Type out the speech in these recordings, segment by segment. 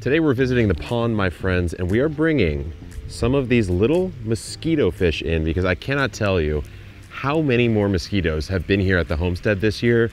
Today we're visiting the pond, my friends, and we are bringing some of these little mosquito fish in because I cannot tell you how many more mosquitoes have been here at the homestead this year.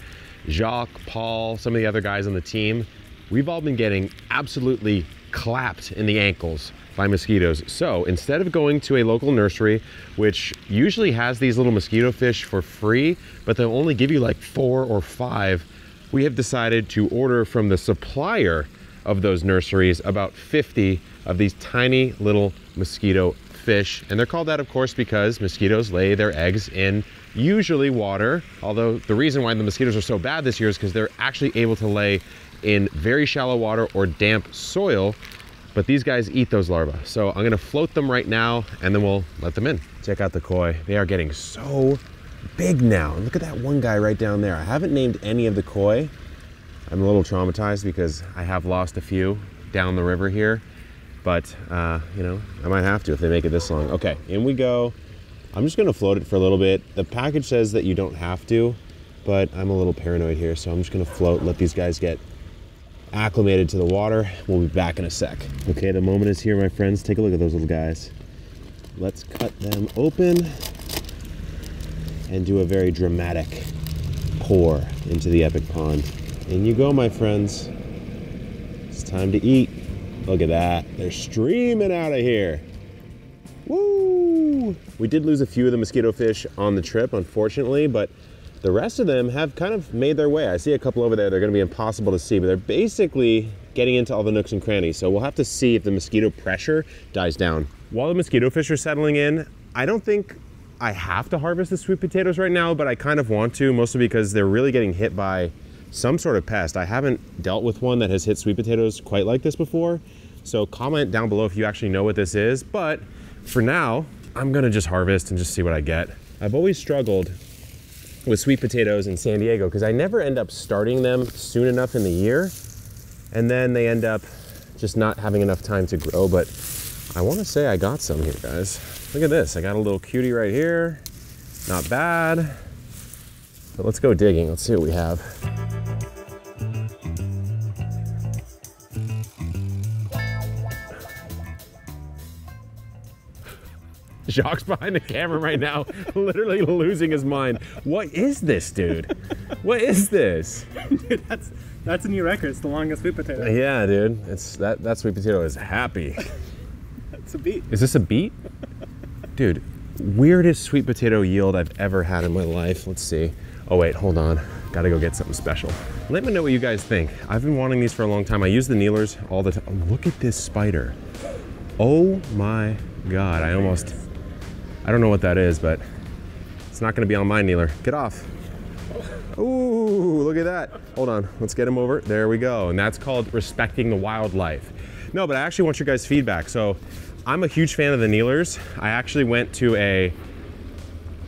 Jacques, Paul, some of the other guys on the team, we've all been getting absolutely clapped in the ankles by mosquitoes. So instead of going to a local nursery, which usually has these little mosquito fish for free, but they'll only give you like four or five, we have decided to order from the supplier of those nurseries about 50 of these tiny little mosquito fish. And they're called that, of course, because mosquitoes lay their eggs in usually water. Although the reason why the mosquitoes are so bad this year is because they're actually able to lay in very shallow water or damp soil. But these guys eat those larvae. So I'm gonna float them right now and then we'll let them in. Check out the koi. They are getting so big now. Look at that one guy right down there. I haven't named any of the koi. I'm a little traumatized because I have lost a few down the river here. But, uh, you know, I might have to if they make it this long. Okay, in we go. I'm just gonna float it for a little bit. The package says that you don't have to, but I'm a little paranoid here, so I'm just gonna float, let these guys get acclimated to the water. We'll be back in a sec. Okay, the moment is here, my friends. Take a look at those little guys. Let's cut them open and do a very dramatic pour into the epic pond. In you go, my friends. It's time to eat. Look at that. They're streaming out of here. Woo! We did lose a few of the mosquito fish on the trip, unfortunately, but the rest of them have kind of made their way. I see a couple over there. They're going to be impossible to see, but they're basically getting into all the nooks and crannies. So we'll have to see if the mosquito pressure dies down. While the mosquito fish are settling in, I don't think I have to harvest the sweet potatoes right now, but I kind of want to, mostly because they're really getting hit by some sort of pest. I haven't dealt with one that has hit sweet potatoes quite like this before. So comment down below if you actually know what this is. But for now, I'm gonna just harvest and just see what I get. I've always struggled with sweet potatoes in San Diego because I never end up starting them soon enough in the year. And then they end up just not having enough time to grow. But I wanna say I got some here, guys. Look at this, I got a little cutie right here. Not bad. But let's go digging, let's see what we have. Jacques behind the camera right now, literally losing his mind. What is this, dude? What is this? Dude, that's that's a new record. It's the longest sweet potato. Yeah, dude. It's that that sweet potato is happy. It's a beat. Is this a beet? Dude, weirdest sweet potato yield I've ever had in my life. Let's see. Oh wait, hold on. Gotta go get something special. Let me know what you guys think. I've been wanting these for a long time. I use the kneelers all the time. Look at this spider. Oh my God, I almost, I don't know what that is, but it's not gonna be on my kneeler. Get off. Ooh, look at that. Hold on, let's get him over. There we go. And that's called respecting the wildlife. No, but I actually want your guys' feedback. So I'm a huge fan of the kneelers. I actually went to a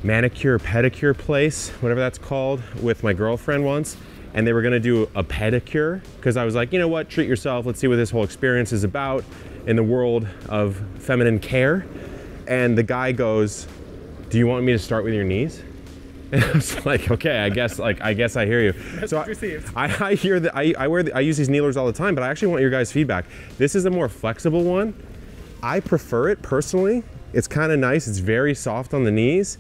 manicure pedicure place, whatever that's called, with my girlfriend once. And they were gonna do a pedicure because I was like, you know what, treat yourself. Let's see what this whole experience is about in the world of feminine care. And the guy goes, Do you want me to start with your knees? And I was like, okay, I guess like I guess I hear you. so. I, I, I hear that I, I wear the, I use these kneelers all the time, but I actually want your guys' feedback. This is a more flexible one. I prefer it personally. It's kind of nice. It's very soft on the knees.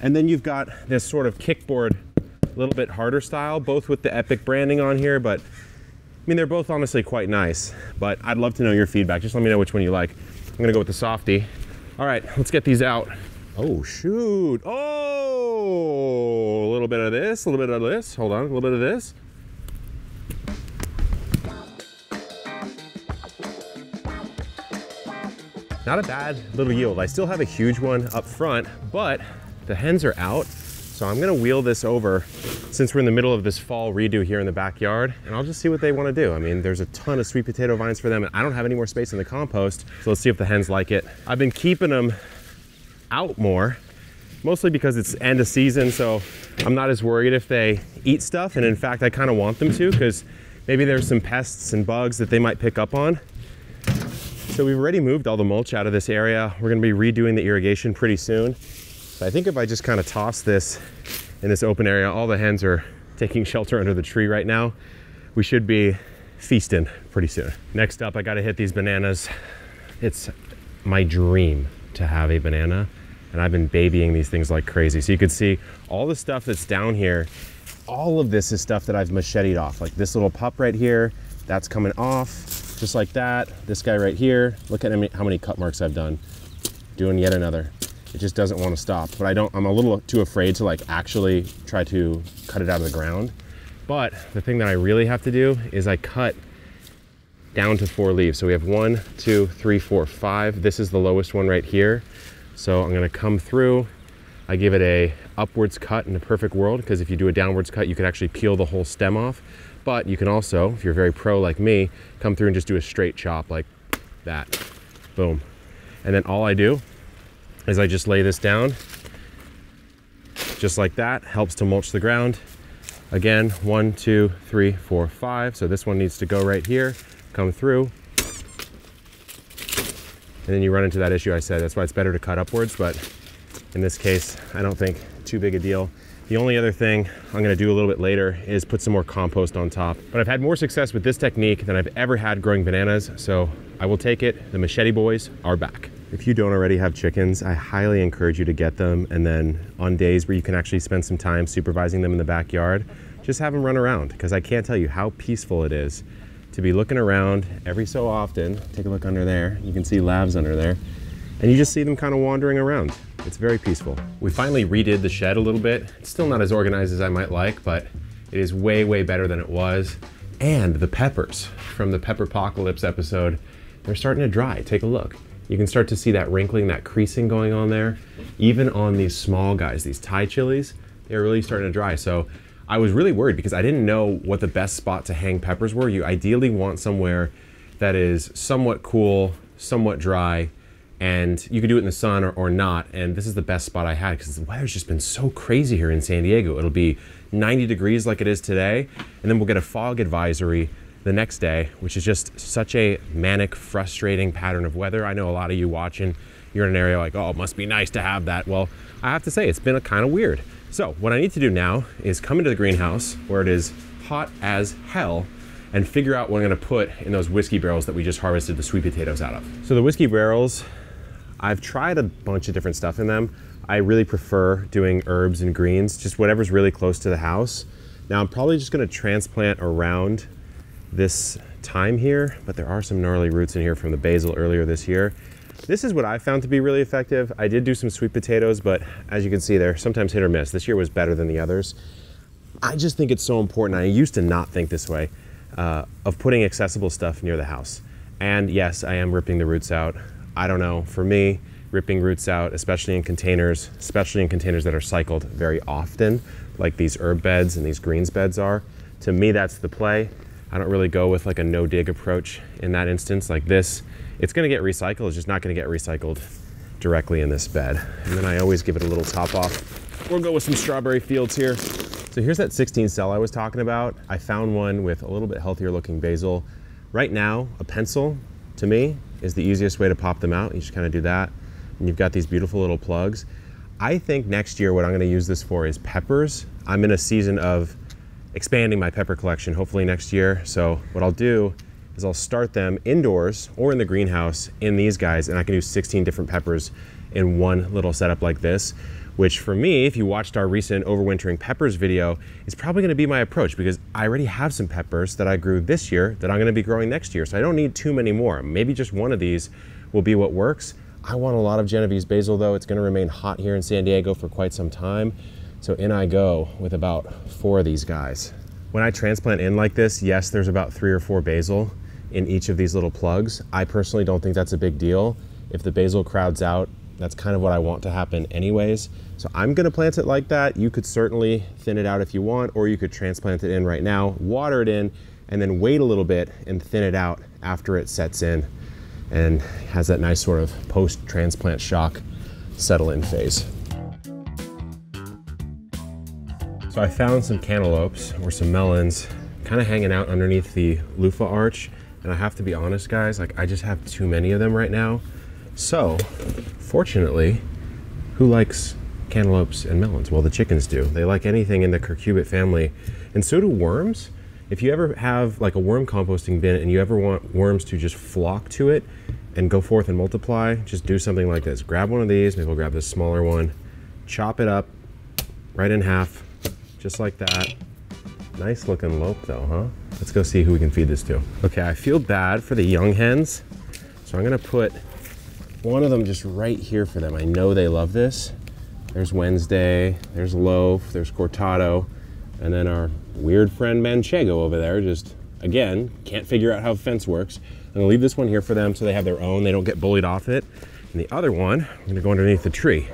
And then you've got this sort of kickboard, a little bit harder style, both with the Epic branding on here, but I mean, they're both honestly quite nice, but I'd love to know your feedback. Just let me know which one you like. I'm gonna go with the softy. All right, let's get these out. Oh, shoot. Oh, a little bit of this, a little bit of this. Hold on, a little bit of this. Not a bad little yield. I still have a huge one up front, but the hens are out. So I'm gonna wheel this over since we're in the middle of this fall redo here in the backyard and I'll just see what they wanna do. I mean, there's a ton of sweet potato vines for them and I don't have any more space in the compost. So let's see if the hens like it. I've been keeping them out more, mostly because it's end of season. So I'm not as worried if they eat stuff. And in fact, I kind of want them to because maybe there's some pests and bugs that they might pick up on. So we've already moved all the mulch out of this area. We're gonna be redoing the irrigation pretty soon. So I think if I just kind of toss this in this open area, all the hens are taking shelter under the tree right now. We should be feasting pretty soon. Next up, I gotta hit these bananas. It's my dream to have a banana, and I've been babying these things like crazy. So you can see all the stuff that's down here, all of this is stuff that I've macheted off. Like this little pup right here, that's coming off, just like that. This guy right here, look at how many cut marks I've done. Doing yet another. It just doesn't want to stop. But I don't, I'm a little too afraid to like actually try to cut it out of the ground. But the thing that I really have to do is I cut down to four leaves. So we have one, two, three, four, five. This is the lowest one right here. So I'm gonna come through. I give it a upwards cut in a perfect world because if you do a downwards cut, you can actually peel the whole stem off. But you can also, if you're very pro like me, come through and just do a straight chop like that. Boom. And then all I do is I just lay this down just like that, helps to mulch the ground. Again, one, two, three, four, five. So this one needs to go right here, come through. And then you run into that issue I said. That's why it's better to cut upwards, but in this case, I don't think too big a deal. The only other thing I'm gonna do a little bit later is put some more compost on top. But I've had more success with this technique than I've ever had growing bananas, so I will take it. The machete boys are back. If you don't already have chickens, I highly encourage you to get them. And then on days where you can actually spend some time supervising them in the backyard, just have them run around because I can't tell you how peaceful it is to be looking around every so often. Take a look under there. You can see labs under there. And you just see them kind of wandering around. It's very peaceful. We finally redid the shed a little bit. It's still not as organized as I might like, but it is way, way better than it was. And the peppers from the Pepper Apocalypse episode, they're starting to dry. Take a look. You can start to see that wrinkling, that creasing going on there. Even on these small guys, these Thai chilies, they're really starting to dry. So I was really worried because I didn't know what the best spot to hang peppers were. You ideally want somewhere that is somewhat cool, somewhat dry, and you could do it in the sun or, or not. And this is the best spot I had because the weather's just been so crazy here in San Diego. It'll be 90 degrees like it is today, and then we'll get a fog advisory the next day, which is just such a manic, frustrating pattern of weather. I know a lot of you watching, you're in an area like, oh, it must be nice to have that. Well, I have to say, it's been kind of weird. So what I need to do now is come into the greenhouse where it is hot as hell and figure out what I'm gonna put in those whiskey barrels that we just harvested the sweet potatoes out of. So the whiskey barrels, I've tried a bunch of different stuff in them. I really prefer doing herbs and greens, just whatever's really close to the house. Now I'm probably just gonna transplant around this time here, but there are some gnarly roots in here from the basil earlier this year. This is what I found to be really effective. I did do some sweet potatoes, but as you can see, they're sometimes hit or miss. This year was better than the others. I just think it's so important. I used to not think this way uh, of putting accessible stuff near the house. And yes, I am ripping the roots out. I don't know. For me, ripping roots out, especially in containers, especially in containers that are cycled very often, like these herb beds and these greens beds are, to me, that's the play. I don't really go with like a no dig approach in that instance. Like this, it's gonna get recycled, it's just not gonna get recycled directly in this bed. And then I always give it a little top off. We'll go with some strawberry fields here. So here's that 16 cell I was talking about. I found one with a little bit healthier looking basil. Right now, a pencil, to me, is the easiest way to pop them out. You just kind of do that. And you've got these beautiful little plugs. I think next year what I'm gonna use this for is peppers. I'm in a season of expanding my pepper collection hopefully next year. So what I'll do is I'll start them indoors or in the greenhouse in these guys and I can do 16 different peppers in one little setup like this which for me, if you watched our recent overwintering peppers video, is probably gonna be my approach because I already have some peppers that I grew this year that I'm gonna be growing next year. So I don't need too many more. Maybe just one of these will be what works. I want a lot of Genovese basil though. It's gonna remain hot here in San Diego for quite some time. So in I go with about four of these guys. When I transplant in like this, yes, there's about three or four basil in each of these little plugs. I personally don't think that's a big deal. If the basil crowds out, that's kind of what I want to happen anyways. So I'm gonna plant it like that. You could certainly thin it out if you want, or you could transplant it in right now, water it in, and then wait a little bit and thin it out after it sets in and has that nice sort of post-transplant shock settle in phase. So I found some cantaloupes or some melons kind of hanging out underneath the loofah arch. And I have to be honest, guys, like I just have too many of them right now. So, fortunately, who likes cantaloupes and melons? Well, the chickens do. They like anything in the cucurbit family. And so do worms. If you ever have like a worm composting bin and you ever want worms to just flock to it and go forth and multiply, just do something like this. Grab one of these, maybe we'll grab this smaller one, chop it up right in half, just like that. Nice looking lope though, huh? Let's go see who we can feed this to. Okay, I feel bad for the young hens, so I'm gonna put one of them just right here for them. I know they love this. There's Wednesday, there's Loaf, there's Cortado, and then our weird friend Manchego over there just, again, can't figure out how fence works. I'm gonna leave this one here for them so they have their own, they don't get bullied off it. And the other one, I'm gonna go underneath the tree.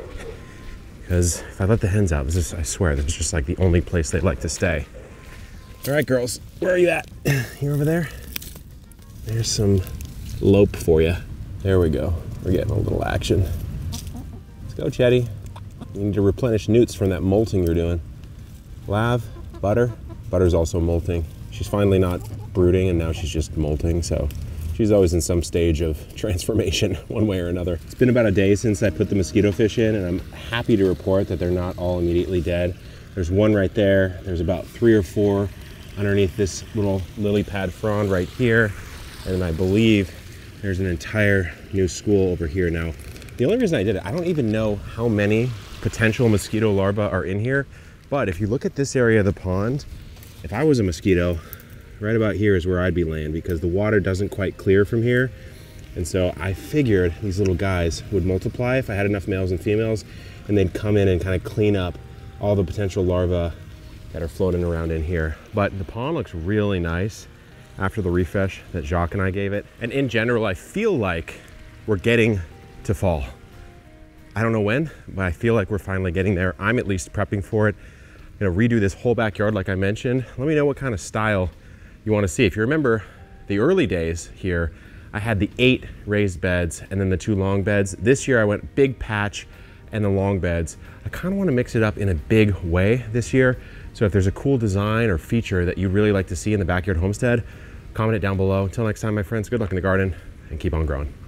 Because if I let the hens out, this is, I swear, this is just like the only place they like to stay. All right, girls, where are you at? You're over there? There's some lope for you. There we go. We're getting a little action. Let's go, Chetty. You need to replenish newts from that molting you're doing. Lav, butter. Butter's also molting. She's finally not brooding and now she's just molting, so she's always in some stage of transformation one way or another. It's been about a day since I put the mosquito fish in and I'm happy to report that they're not all immediately dead. There's one right there. There's about three or four underneath this little lily pad frond right here. And I believe there's an entire new school over here now. The only reason I did it, I don't even know how many potential mosquito larvae are in here. But if you look at this area of the pond, if I was a mosquito, right about here is where I'd be laying because the water doesn't quite clear from here. And so I figured these little guys would multiply if I had enough males and females and they'd come in and kind of clean up all the potential larvae that are floating around in here. But the pond looks really nice after the refresh that Jacques and I gave it. And in general, I feel like we're getting to fall. I don't know when, but I feel like we're finally getting there. I'm at least prepping for it. I'm gonna redo this whole backyard like I mentioned. Let me know what kind of style you wanna see. If you remember the early days here, I had the eight raised beds and then the two long beds. This year I went big patch and the long beds. I kind of want to mix it up in a big way this year. So if there's a cool design or feature that you'd really like to see in the backyard homestead, comment it down below. Until next time, my friends, good luck in the garden and keep on growing.